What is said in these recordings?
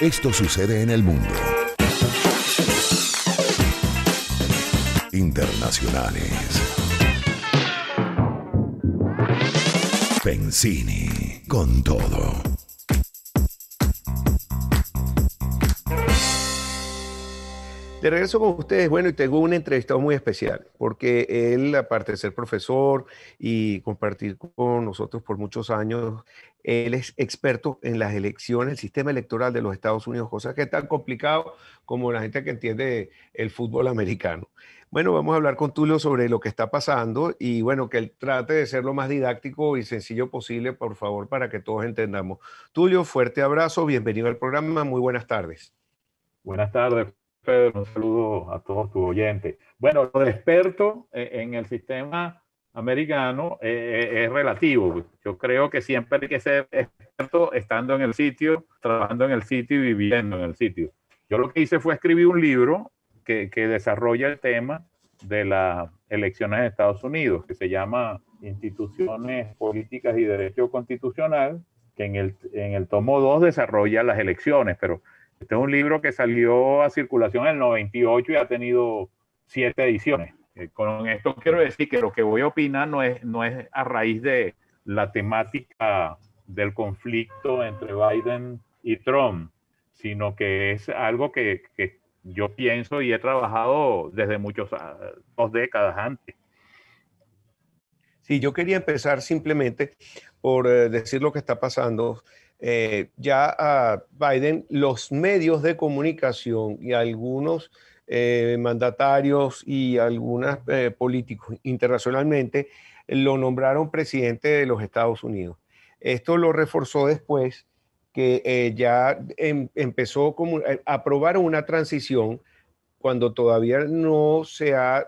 Esto sucede en el mundo. Internacionales. Pensini con todo. De regreso con ustedes, bueno, y tengo un entrevistado muy especial, porque él, aparte de ser profesor y compartir con nosotros por muchos años, él es experto en las elecciones, el sistema electoral de los Estados Unidos, cosa que es tan complicado como la gente que entiende el fútbol americano. Bueno, vamos a hablar con Tulio sobre lo que está pasando y bueno, que él trate de ser lo más didáctico y sencillo posible, por favor, para que todos entendamos. Tulio, fuerte abrazo, bienvenido al programa, muy buenas tardes. Buenas tardes, Pedro, un saludo a todos tus oyentes. Bueno, lo de experto eh, en el sistema americano eh, eh, es relativo. Yo creo que siempre hay que ser experto estando en el sitio, trabajando en el sitio y viviendo en el sitio. Yo lo que hice fue escribir un libro que, desarrolla el tema de las elecciones de Estados Unidos, que se llama Instituciones Políticas y Derecho Constitucional, que en el, en el tomo 2 desarrolla las elecciones, pero este es un libro que salió a circulación en el 98 y ha tenido siete ediciones. Eh, con esto quiero decir que lo que voy a opinar no es, no es a raíz de la temática del conflicto entre Biden y Trump, sino que es algo que, que yo pienso y he trabajado desde muchos, ah, dos décadas antes. Sí, yo quería empezar simplemente por eh, decir lo que está pasando eh, ya a Biden los medios de comunicación y algunos eh, mandatarios y algunos eh, políticos internacionalmente lo nombraron presidente de los Estados Unidos. Esto lo reforzó después que ya em, empezó como, aprobaron una transición cuando todavía no se ha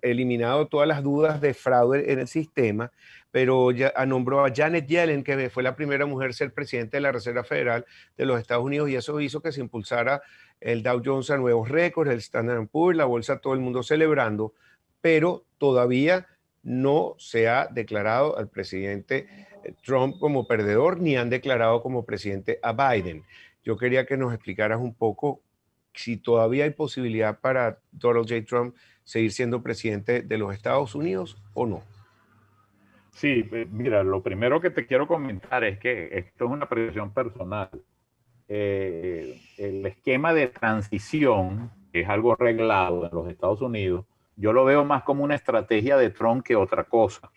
eliminado todas las dudas de fraude en el sistema, pero ya ah, nombró a Janet Yellen, que fue la primera mujer ser presidente de la Reserva Federal de los Estados Unidos, y eso hizo que se impulsara el Dow Jones a nuevos récords, el Standard Poor's, la bolsa, todo el mundo celebrando, pero todavía no se ha declarado al presidente eh, Trump como perdedor, ni han declarado como presidente a Biden. Yo quería que nos explicaras un poco si todavía hay posibilidad para Donald J. Trump seguir siendo presidente de los Estados Unidos o no. Sí, eh, mira, lo primero que te quiero comentar es que esto es una apreciación personal. Eh, el esquema de transición, es algo arreglado en los Estados Unidos, yo lo veo más como una estrategia de Trump que otra cosa.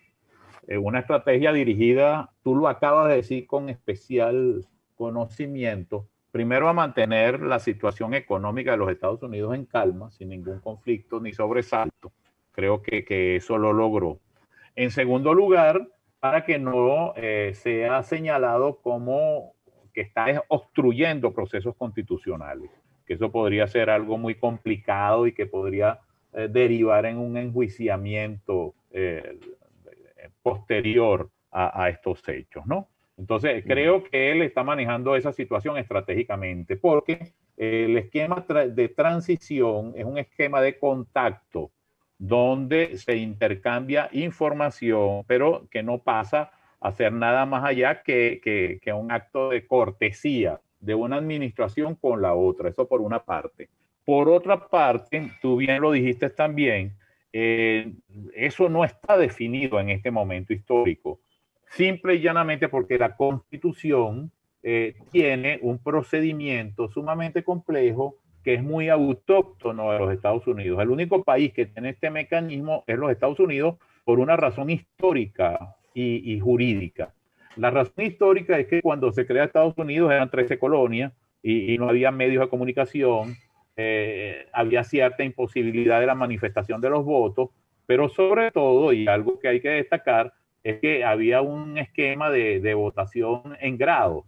Eh, una estrategia dirigida, tú lo acabas de decir con especial conocimiento, primero a mantener la situación económica de los Estados Unidos en calma, sin ningún conflicto ni sobresalto. Creo que, que eso lo logró. En segundo lugar, para que no eh, sea señalado como que está obstruyendo procesos constitucionales, que eso podría ser algo muy complicado y que podría eh, derivar en un enjuiciamiento eh, posterior a, estos hechos, ¿no? Entonces, creo que él está manejando esa situación estratégicamente, porque el esquema de transición es un esquema de contacto donde se intercambia información, pero que no pasa a ser nada más allá que, un acto de cortesía de una administración con la otra. Eso por una parte. Por otra parte, tú bien lo dijiste también, eh, eso no está definido en este momento histórico, simple y llanamente porque la constitución eh, tiene un procedimiento sumamente complejo que es muy autóctono de los Estados Unidos. El único país que tiene este mecanismo es los Estados Unidos por una razón histórica y, jurídica. La razón histórica es que cuando se crea Estados Unidos eran 13 colonias y, no había medios de comunicación, eh, había cierta imposibilidad de la manifestación de los votos, pero sobre todo, y algo que hay que destacar, es que había un esquema de, de votación en grado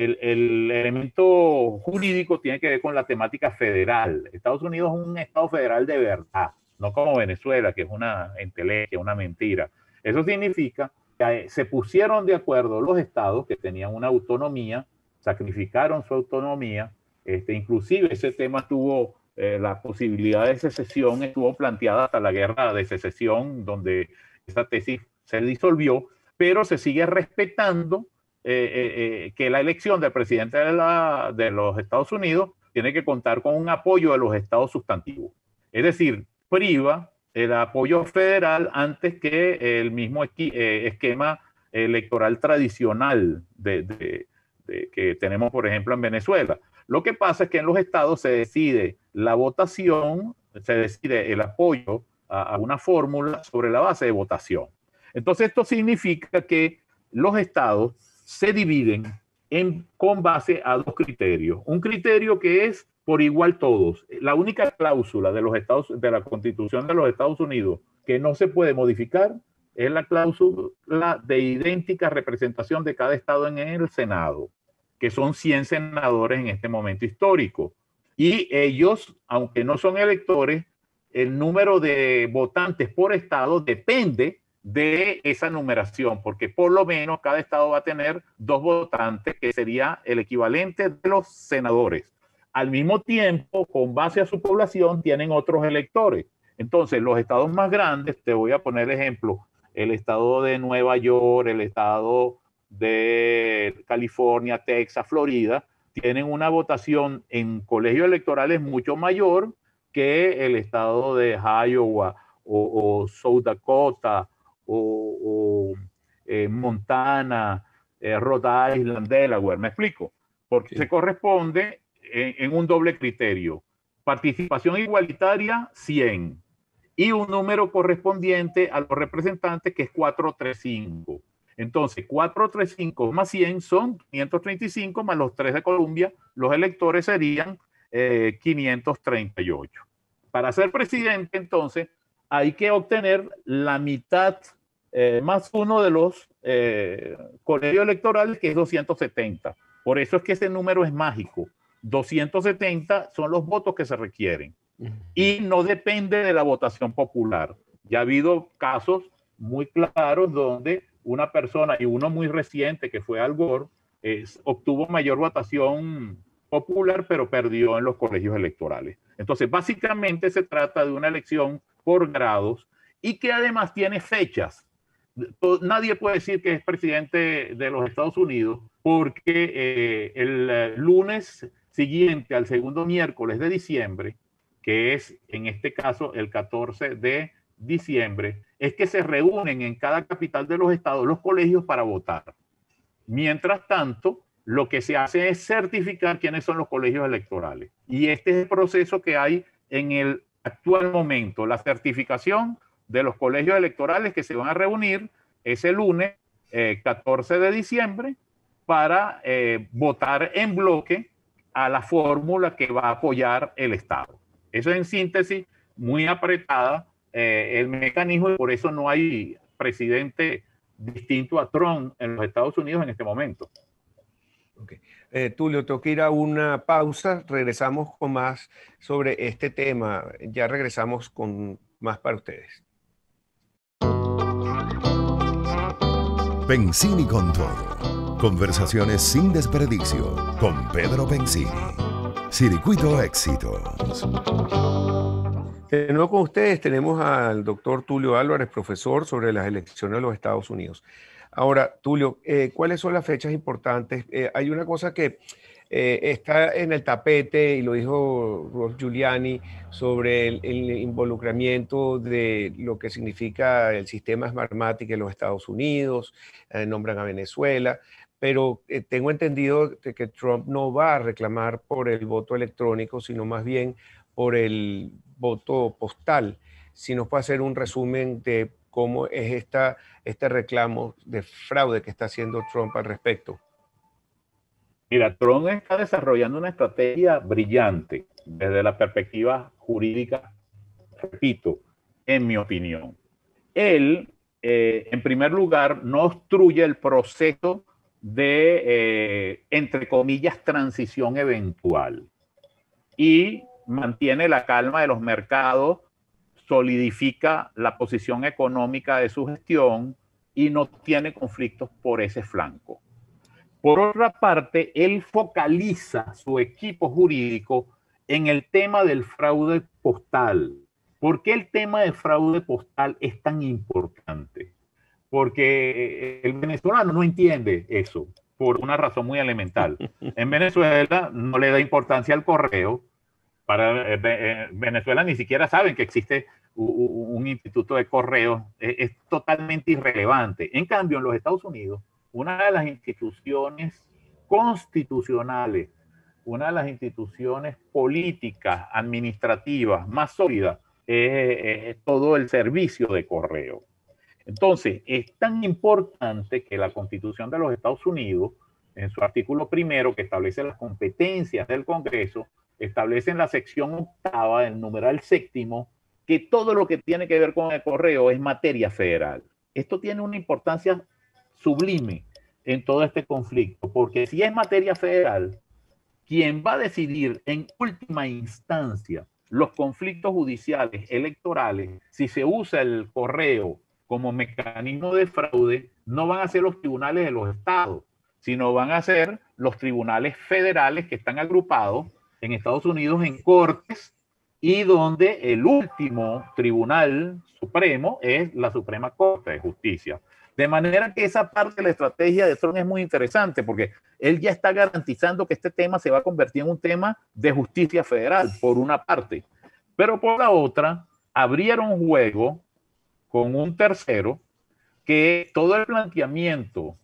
el, elemento jurídico tiene que ver con la temática federal. Estados Unidos es un Estado federal de verdad, no como Venezuela, que es una entelequia, una mentira. Eso significa que se pusieron de acuerdo los estados que tenían una autonomía, sacrificaron su autonomía, este, inclusive ese tema tuvo eh, la posibilidad de secesión, estuvo planteada hasta la guerra de secesión, donde esa tesis se disolvió, pero se sigue respetando que la elección del presidente de, de los Estados Unidos tiene que contar con un apoyo de los estados sustantivos. Es decir, priva el apoyo federal antes que el mismo esquema electoral tradicional que tenemos, por ejemplo, en Venezuela. Lo que pasa es que en los estados se decide la votación, se decide el apoyo a, una fórmula sobre la base de votación. Entonces, esto significa que los estados se dividen en, con base a dos criterios. Un criterio que es por igual todos. La única cláusula de los estados de la Constitución de los Estados Unidos que no se puede modificar es la cláusula de idéntica representación de cada estado en el Senado, que son 100 senadores en este momento histórico. Y ellos, aunque no son electores, el número de votantes por estado depende de esa numeración, porque por lo menos cada estado va a tener dos votantes, que sería el equivalente de los senadores. Al mismo tiempo, con base a su población, tienen otros electores. Entonces, los estados más grandes, te voy a poner ejemplo, el estado de Nueva York, el estado de California, Texas, Florida, tienen una votación en colegios electorales mucho mayor que el estado de Iowa o, South Dakota o, eh, Montana, eh, Rhode Island, Delaware. ¿Me explico? Porque se corresponde en, en, un doble criterio. Participación igualitaria, 100 y un número correspondiente a los representantes que es 435. Entonces, 435 más 100 son 535 más los 3 de Colombia, los electores serían 538. Eh, Para ser presidente, entonces, hay que obtener la mitad eh, más uno de los eh, colegios electorales, que es 270. Por eso es que ese número es mágico. 270 son los votos que se requieren y no depende de la votación popular. Ya ha habido casos muy claros donde una persona, y uno muy reciente que fue Al Gore, obtuvo mayor votación popular, pero perdió en los colegios electorales. Entonces, básicamente se trata de una elección por grados y que además tiene fechas. Nadie puede decir que es presidente de los Estados Unidos porque eh, el lunes siguiente al segundo miércoles de diciembre que es en este caso el 14 de diciembre, es que se reúnen en cada capital de los estados los colegios para votar. Mientras tanto, lo que se hace es certificar quiénes son los colegios electorales. Y este es el proceso que hay en el actual momento, la certificación de los colegios electorales que se van a reunir ese lunes 14 eh, de diciembre para eh, votar en bloque a la fórmula que va a apoyar el Estado. Eso es en síntesis muy apretada eh, el mecanismo y por eso no hay presidente distinto a Trump en los Estados Unidos en este momento. Tulio, tengo que ir a una pausa. Regresamos con más sobre este tema. Ya regresamos con más para ustedes. Pensini con todo. Conversaciones sin desperdicio con Pedro Pensini. Circuito Éxitos. De nuevo con ustedes tenemos al doctor Tulio Álvarez, profesor sobre las elecciones de los Estados Unidos. Ahora, Tulio, eh, ¿cuáles son las fechas importantes? Eh, hay una cosa que eh, está en el tapete, y lo dijo Giuliani, sobre el, involucramiento de lo que significa el sistema Smartmatic en los Estados Unidos, nombran a Venezuela pero eh, tengo entendido que Trump no va a reclamar por el voto electrónico, sino más bien por el voto postal. Si nos puede hacer un resumen de cómo es esta, este reclamo de fraude que está haciendo Trump al respecto. Mira, Trump está desarrollando una estrategia brillante desde la perspectiva jurídica, repito, en mi opinión. Él, eh, en primer lugar, no obstruye el proceso de, eh, entre comillas, transición eventual y mantiene la calma de los mercados, solidifica la posición económica de su gestión y no tiene conflictos por ese flanco. Por otra parte, él focaliza su equipo jurídico en el tema del fraude postal. ¿Por qué el tema del fraude postal es tan importante? porque el venezolano no entiende eso. por una razón muy elemental. En Venezuela no le da importancia al correo. Para eh, eh, Venezuela ni siquiera saben que existe un instituto de correo. Es, es totalmente irrelevante. En cambio, en los Estados Unidos, una de las instituciones constitucionales, una de las instituciones políticas, administrativas más sólidas es, todo el servicio de correo. Entonces, es tan importante que la Constitución de los Estados Unidos, en su artículo primero, que establece las competencias del Congreso, establece en la sección octava, el numeral séptimo, que todo lo que tiene que ver con el correo es materia federal. Esto tiene una importancia sublime en todo este conflicto, porque si es materia federal, quien va a decidir en última instancia los conflictos judiciales electorales, si se usa el correo como mecanismo de fraude, no van a ser los tribunales de los estados, sino van a ser los tribunales federales que están agrupados en Estados Unidos en cortes y donde el último tribunal supremo es la Suprema Corte de Justicia. De manera que esa parte de la estrategia de Trump es muy interesante porque él ya está garantizando que este tema se va a convertir en un tema de justicia federal, por una parte. Pero por la otra, abrieron juego con un tercero que todo el planteamiento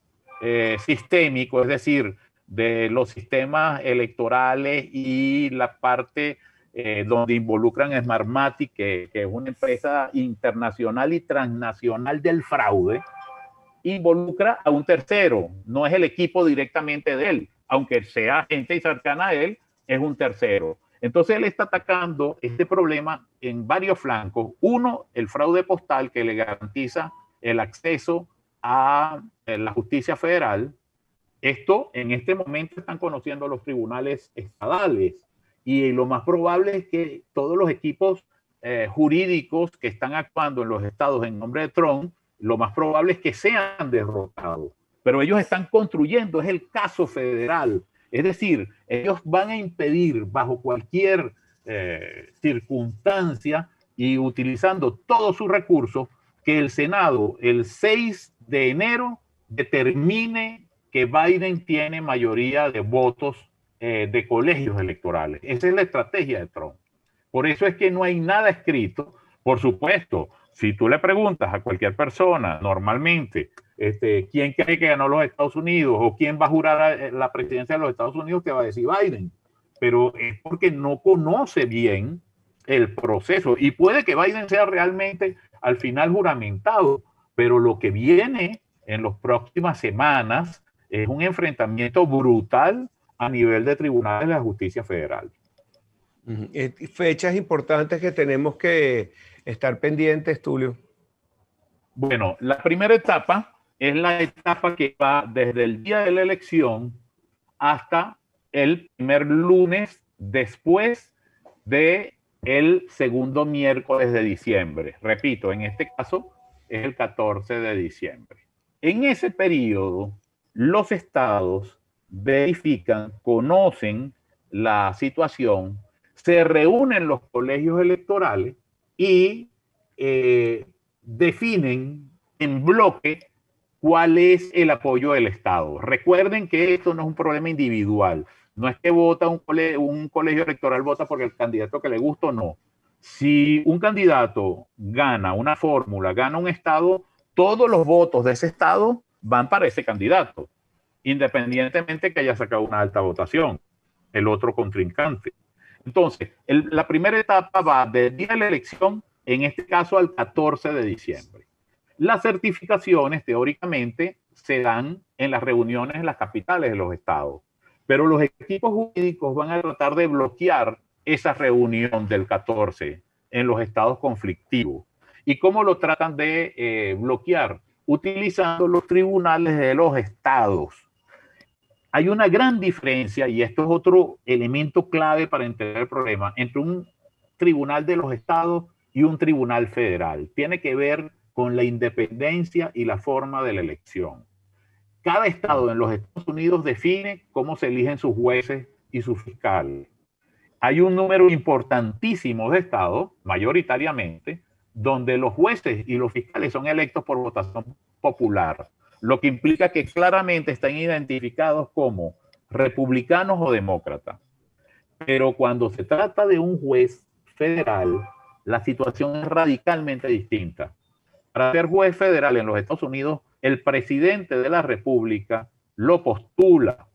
eh, sistémico, es decir, de los sistemas electorales y la parte eh, donde involucran Smartmatic, que, que es una empresa internacional y transnacional del fraude, involucra a un tercero, no es el equipo directamente de él, aunque sea gente cercana a él, es un tercero. Entonces él está atacando este problema en varios flancos. Uno, el fraude postal que le garantiza el acceso a eh, la justicia federal. Esto en este momento están conociendo los tribunales estadales y lo más probable es que todos los equipos eh, jurídicos que están actuando en los estados en nombre de Trump lo más probable es que sean derrotados. Pero ellos están construyendo, es el caso federal. Es decir, ellos van a impedir bajo cualquier eh, circunstancia y utilizando todos sus recursos que el Senado el 6 de enero determine que Biden tiene mayoría de votos eh, de colegios electorales. Esa es la estrategia de Trump. Por eso es que no hay nada escrito. Por supuesto, si tú le preguntas a cualquier persona normalmente, este, ¿quién cree que ganó los Estados Unidos o quién va a jurar eh, la presidencia de los Estados Unidos? Te va a decir Biden. Pero es porque no conoce bien el proceso. Y puede que Biden sea realmente al final juramentado, pero lo que viene en las próximas semanas es un enfrentamiento brutal a nivel de tribunales de la justicia federal. Eh, fechas importantes que tenemos que estar pendientes, Tulio? Bueno, la primera etapa es la etapa que va desde el día de la elección hasta el primer lunes después de el segundo miércoles de diciembre. Repito, en este caso es el 14 de diciembre. En ese periodo, los estados verifican, conocen la situación, se reúnen los colegios electorales y eh, definen en bloque cuál es el apoyo del Estado. Recuerden que esto no es un problema individual. No es que vota un colegio, electoral, vota porque el candidato que le gusta o no. Si un candidato gana una fórmula, gana un Estado, todos los votos de ese Estado van para ese candidato, independientemente que haya sacado una alta votación, el otro contrincante. Entonces, la primera etapa va del día de la elección, en este caso al 14 de diciembre. Las certificaciones, teóricamente, se dan en las reuniones en las capitales de los estados, pero los equipos jurídicos van a tratar de bloquear esa reunión del 14 en los estados conflictivos. ¿Y cómo lo tratan de eh, bloquear? Utilizando los tribunales de los estados hay una gran diferencia, y esto es otro elemento clave para entender el problema, entre un tribunal de los estados y un tribunal federal. Tiene que ver con la independencia y la forma de la elección. Cada estado en los Estados Unidos define cómo se eligen sus jueces y sus fiscales. Hay un número importantísimo de estados, mayoritariamente, donde los jueces y los fiscales son electos por votación popular lo que implica que claramente están identificados como republicanos o demócratas. Pero cuando se trata de un juez federal, la situación es radicalmente distinta. Para ser juez federal en los Estados Unidos, el presidente de la República lo postula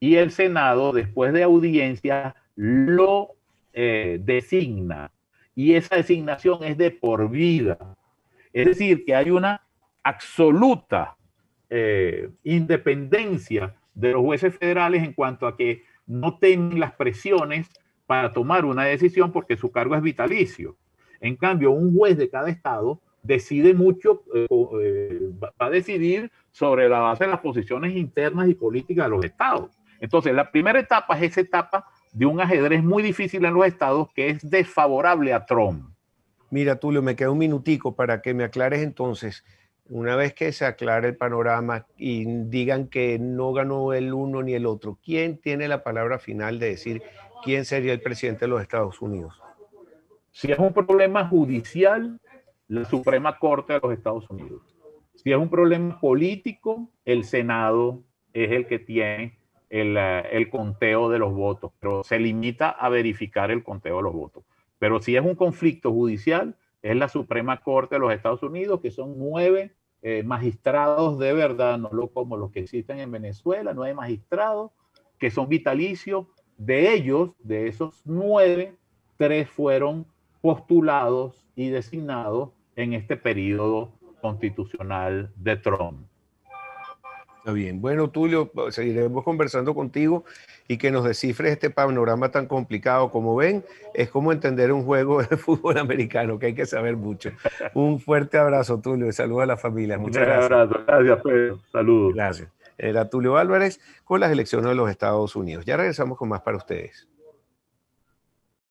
y el Senado, después de audiencia, lo eh, designa. Y esa designación es de por vida. Es decir, que hay una absoluta eh, independencia de los jueces federales en cuanto a que no tienen las presiones para tomar una decisión porque su cargo es vitalicio. En cambio, un juez de cada estado decide mucho, eh, eh, va a decidir sobre la base de las posiciones internas y políticas de los estados. Entonces, la primera etapa es esa etapa de un ajedrez muy difícil en los estados que es desfavorable a Trump. Mira, Tulio, me queda un minutico para que me aclares entonces una vez que se aclare el panorama y digan que no ganó el uno ni el otro, ¿quién tiene la palabra final de decir quién sería el presidente de los Estados Unidos? Si es un problema judicial, la Suprema Corte de los Estados Unidos. Si es un problema político, el Senado es el que tiene el, eh, el, conteo de los votos, pero se limita a verificar el conteo de los votos. Pero si es un conflicto judicial, es la Suprema Corte de los Estados Unidos, que son nueve eh, magistrados de verdad, no lo, como los que existen en Venezuela, nueve magistrados que son vitalicios. De ellos, de esos nueve, tres fueron postulados y designados en este periodo constitucional de Trump. Está bien. Bueno, Tulio, seguiremos conversando contigo y que nos descifres este panorama tan complicado. Como ven, es como entender un juego de fútbol americano, que hay que saber mucho. Un fuerte abrazo, Tulio, y saludos a la familia. Muchas gracias. Un abrazo, gracias, Pedro. Saludos. Gracias. Era Tulio Álvarez con las elecciones de los Estados Unidos. Ya regresamos con más para ustedes.